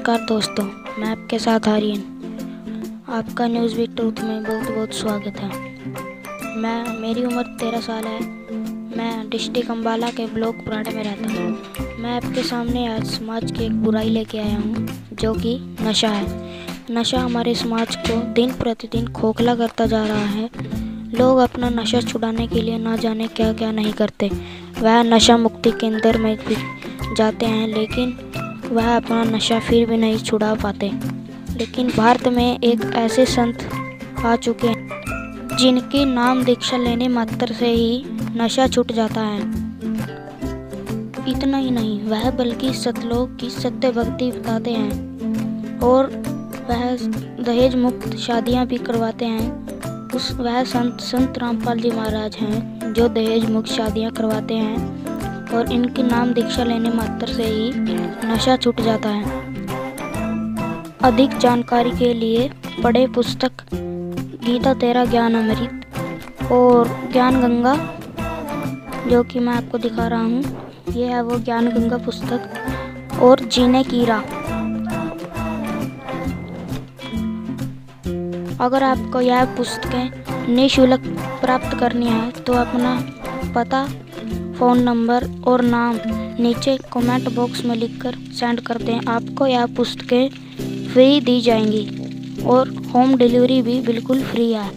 नमस्कार दोस्तों, मैं आपके साथ आर्यन। आपका न्यूज़ वीक ट्रूथ में बहुत बहुत स्वागत है। मैं, मेरी उम्र तेरह साल है। मैं डिस्ट्रिक्ट अम्बाला के ब्लॉक पुराने में रहता हूँ। मैं आपके सामने आज समाज की एक बुराई लेके आया हूँ, जो कि नशा है। नशा हमारे समाज को दिन प्रतिदिन खोखला करता जा रहा है। लोग अपना नशा छुड़ाने के लिए ना जाने क्या क्या नहीं करते। वह नशा मुक्ति केंद्र में भी जाते हैं, लेकिन वह अपना नशा फिर भी नहीं छुड़ा पाते। लेकिन भारत में एक ऐसे संत आ चुके हैं, जिनके नाम दीक्षा लेने मात्र से ही नशा छूट जाता है। इतना ही नहीं, वह बल्कि सतलोक की सत्य भक्ति बताते हैं और वह दहेज मुक्त शादियाँ भी करवाते हैं। उस वह संत संत रामपाल जी महाराज हैं, जो दहेज मुक्त शादियाँ करवाते हैं। और इनके नाम दीक्षा लेने मात्र से ही नशा छूट जाता है। अधिक जानकारी के लिए पढ़े पुस्तक, गीता तेरा ज्ञान अमृत और ज्ञान गंगा, जो कि मैं आपको दिखा रहा हूँ, ये है वो ज्ञान गंगा पुस्तक और जीने की राह। अगर आपको यह पुस्तकें निःशुल्क प्राप्त करनी है तो अपना पता फ़ोन नंबर और नाम नीचे कमेंट बॉक्स में लिखकर सेंड कर दें। आपको यह पुस्तकें फ्री दी जाएँगी और होम डिलीवरी भी बिल्कुल फ्री है।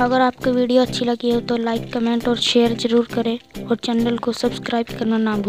अगर आपको वीडियो अच्छी लगी हो तो लाइक, कमेंट और शेयर ज़रूर करें और चैनल को सब्सक्राइब करना ना भूलें।